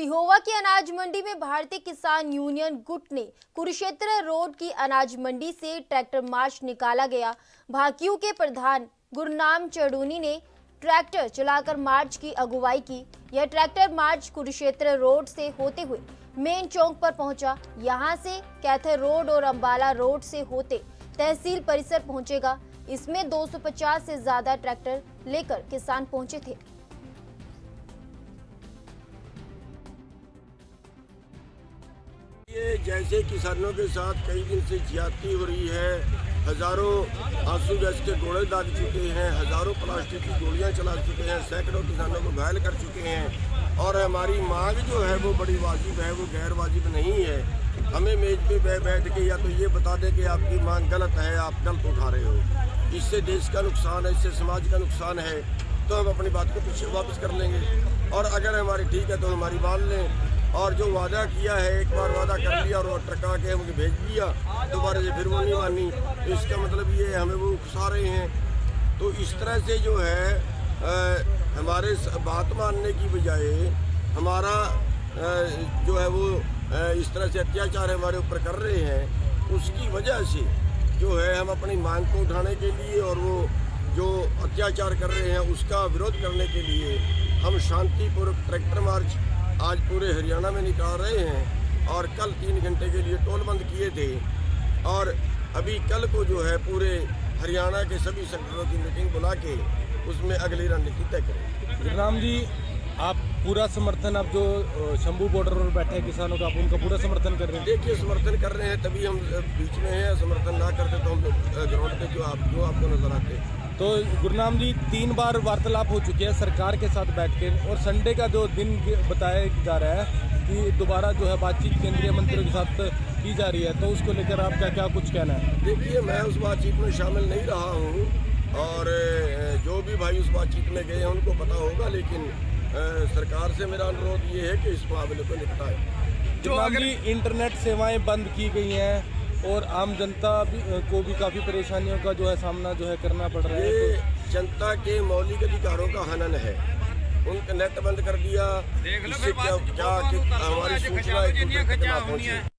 पिहोवा की अनाज मंडी में भारतीय किसान यूनियन गुट ने कुरुक्षेत्र रोड की अनाज मंडी से ट्रैक्टर मार्च निकाला गया। भाकियू के प्रधान गुरनाम चड़ूनी ने ट्रैक्टर चलाकर मार्च की अगुवाई की। यह ट्रैक्टर मार्च कुरुक्षेत्र रोड से होते हुए मेन चौक पर पहुँचा। यहाँ से कैथर रोड और अंबाला रोड से होते तहसील परिसर पहुंचेगा। इसमें 250 से ज़्यादा ट्रैक्टर लेकर किसान पहुँचे थे। जैसे किसानों के साथ कई दिन से ज्यादती हो रही है। हज़ारों आँसू गैस के गोले दाग चुके हैं, हज़ारों प्लास्टिक की गोलियाँ चला चुके हैं, सैकड़ों किसानों को घायल कर चुके हैं। और हमारी मांग जो है वो बड़ी वाजिब है, वो गैर वाजिब नहीं है। हमें मेज पे बैठ बैठ के या तो ये बता दें कि आपकी मांग गलत है, आप गलत उठा रहे हो। इससे देश का नुकसान है, इससे समाज का नुकसान है। तो हम अपनी बात को पीछे वापस कर लेंगे। और अगर हमारी ठीक है तो हमारी मान लें। और जो वादा किया है एक बार वादा कर लिया और वो ट्रका के मुझे भेज दिया दोबारा से फिर वो नहीं मानी। तो इसका मतलब ये है हमें वो उकसा रहे हैं। तो इस तरह से जो है आ, हमारे बात मानने की बजाय हमारा आ, जो है वो आ, इस तरह से अत्याचार हमारे ऊपर कर रहे हैं। उसकी वजह से जो है हम अपनी मांग को उठाने के लिए और वो जो अत्याचार कर रहे हैं उसका विरोध करने के लिए हम शांतिपूर्वक ट्रैक्टर मार्च आज पूरे हरियाणा में निकाल रहे हैं और कल तीन घंटे के लिए टोल बंद किए थे। और अभी कल को जो है पूरे हरियाणा के सभी सेक्टरों की मीटिंग बुला के उसमें अगली रणनीति तय करें। राम जी आप पूरा समर्थन आप जो शंभू बॉर्डर पर बैठे हैं किसानों का आप उनका पूरा समर्थन कर रहे हैं? देखिए समर्थन कर रहे हैं तभी हम बीच में हैं समर्थन ना करते तो हम ग्राउंड पे जो आप जो आपको नज़र आते। हैं तो गुरनाम जी तीन बार वार्तालाप हो चुके हैं सरकार के साथ बैठ के और संडे का जो दिन बताया जा रहा है कि दोबारा जो है बातचीत केंद्रीय मंत्रियों के साथ की जा रही है तो उसको लेकर आपका क्या कुछ कहना है? देखिए मैं उस बातचीत में शामिल नहीं रहा हूँ और जो भी भाई उस बातचीत में गए हैं उनको पता होगा लेकिन सरकार से मेरा अनुरोध ये है कि इस मामले को निपटाए। जो अगली इंटरनेट सेवाएँ बंद की गई हैं और आम जनता भी को भी काफ़ी परेशानियों का जो है सामना जो है करना पड़ रहा है। ये तो जनता के मौलिक अधिकारों का हनन है। उनका नेट बंद कर दिया। इससे क्या क्या हमारी सूचना